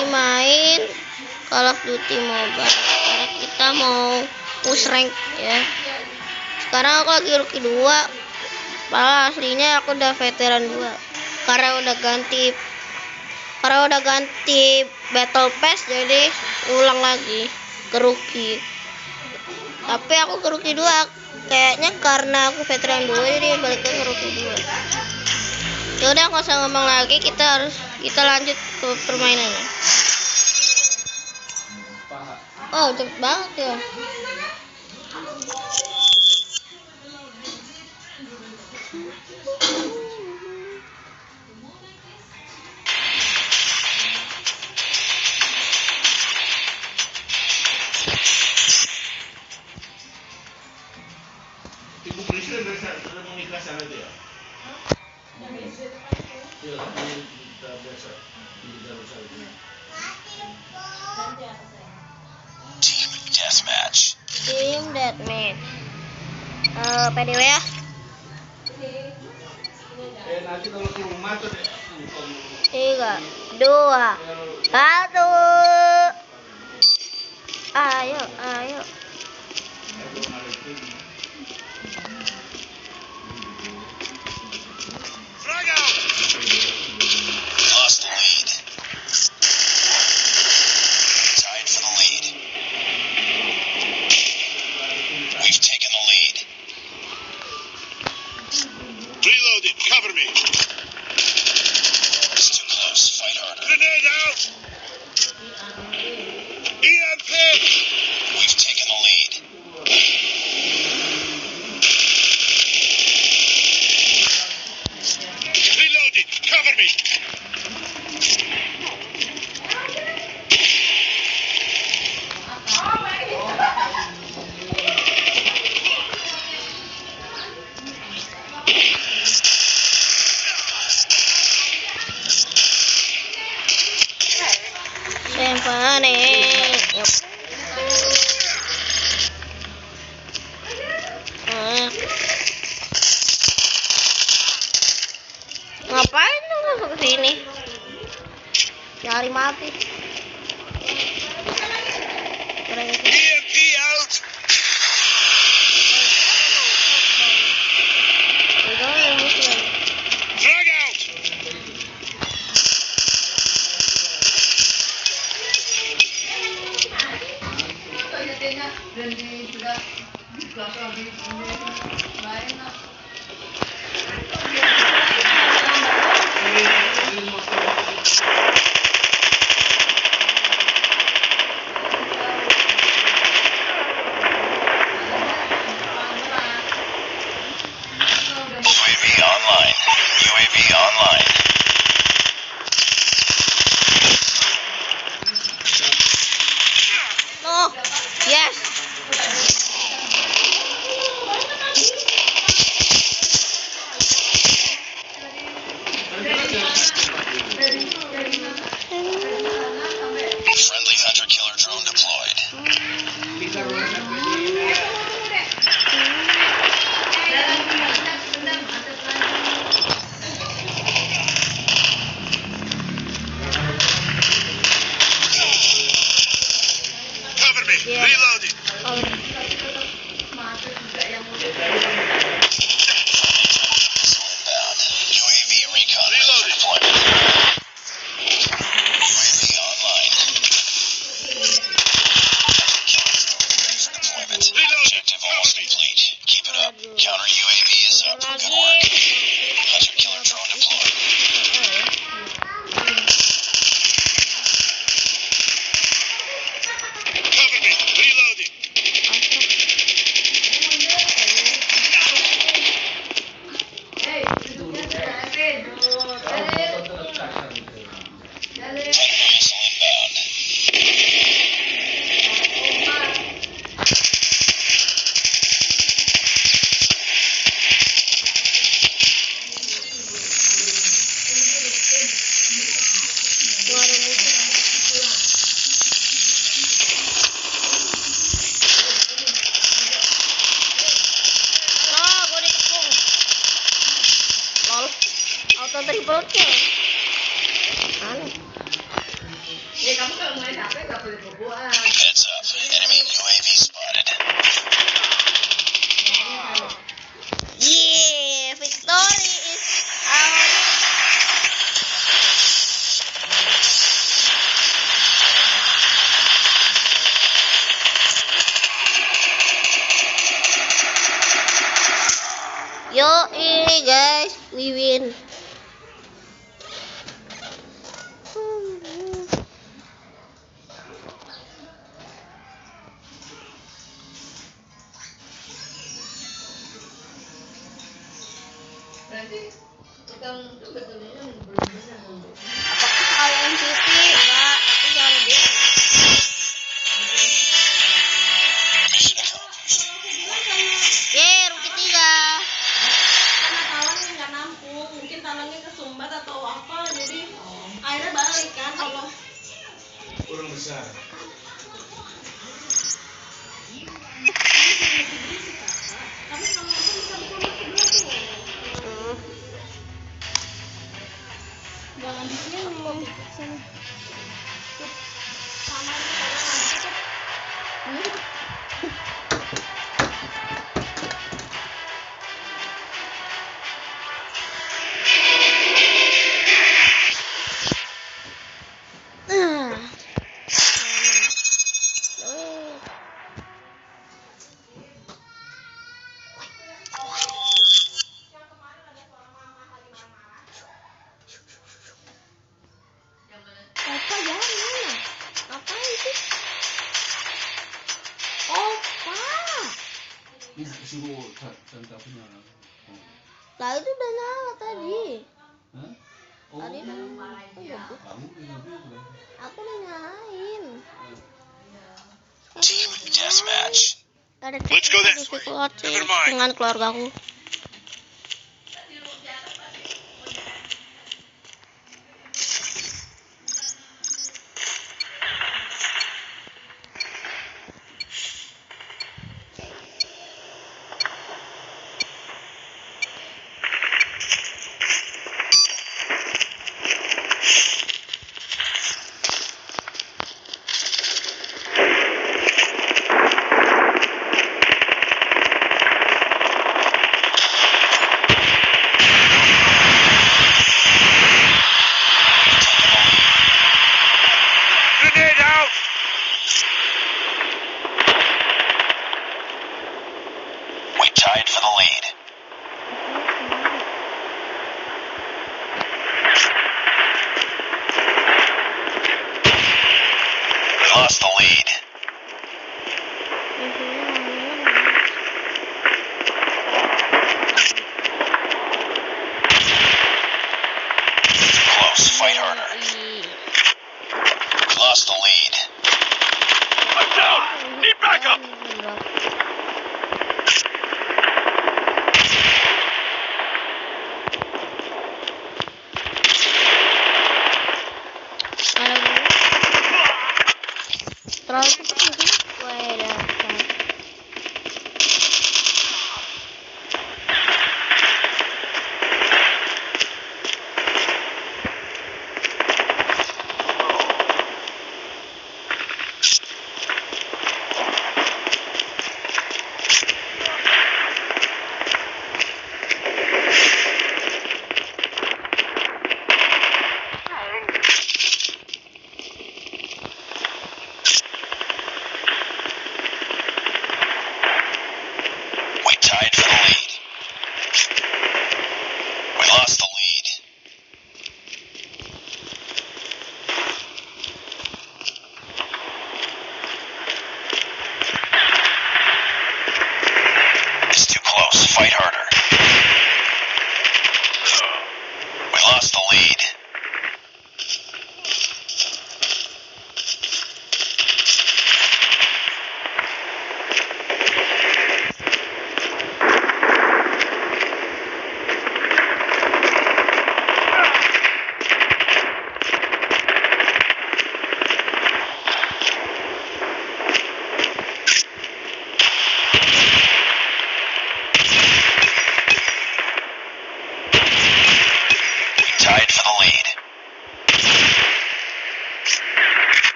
lagi main Call of Duty Mobile. Karena kita mau push rank ya. Sekarang aku lagi rookie 2 padahal aslinya aku udah veteran 2 karena udah ganti karena udah ganti battle pass jadi ulang lagi ke rookie. Tapi aku ke rookie 2 kayaknya karena aku veteran 2 jadi balik ke rookie 2 yaudah nggak usah ngomong lagi. Kita harus kita lanjut ke permainannya. Oh cepet banget ya Team Deathmatch. Team Deathmatch Eh, PDW ya. Tiga dua satu. Ayo ayo Yo, guys, we win. Lah itu udah nyala tadi. Tadi udah nyala. Aku udah nyalain. Team deathmatch. Let's go this way. Never mind. lost the lead. страшно.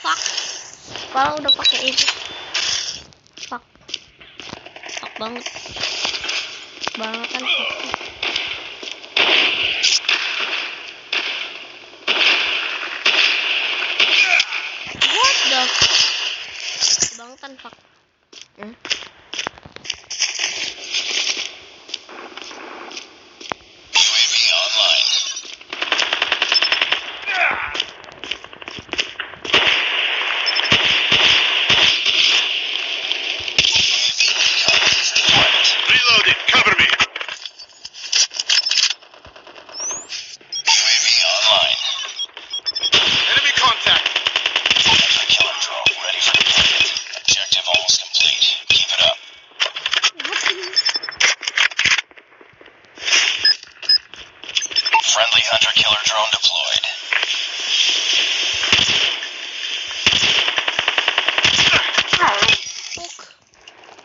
fuck? Kalau udah pakai itu fuck. Fuck banget. Banget kan fuck.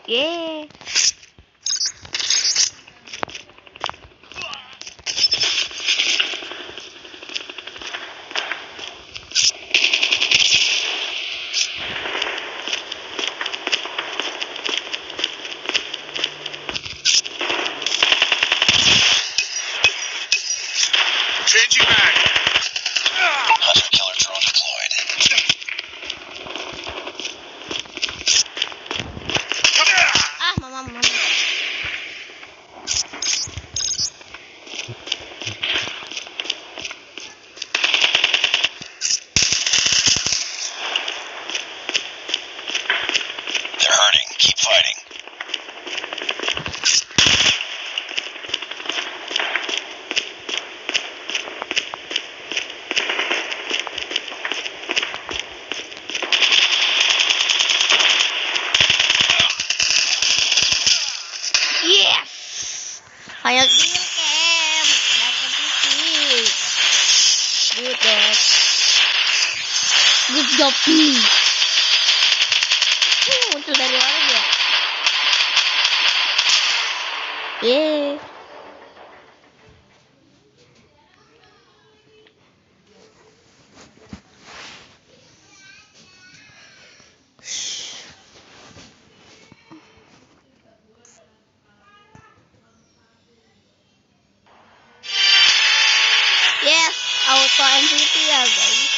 Yeah. Hayal değil game. That's Good job. Good job. Hmm, muncul dari mana dia? Yeah. शांति आ गई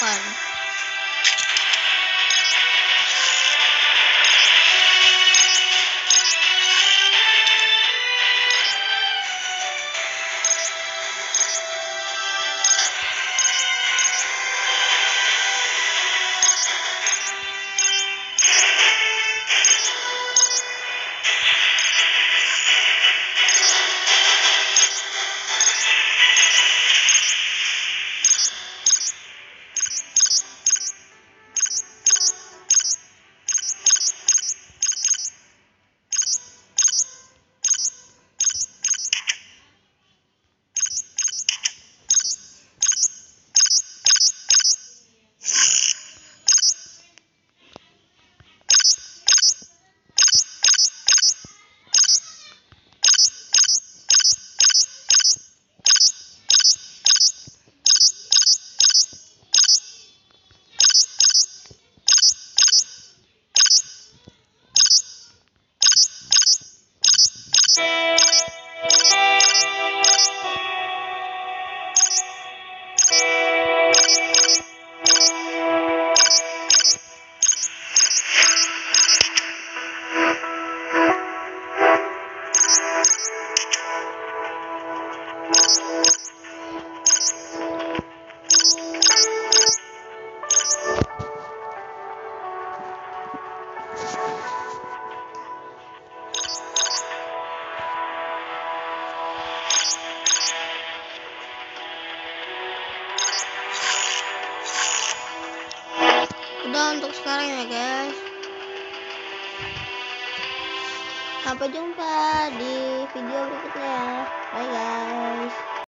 坏了。Sampai jumpa di video berikutnya. Bye guys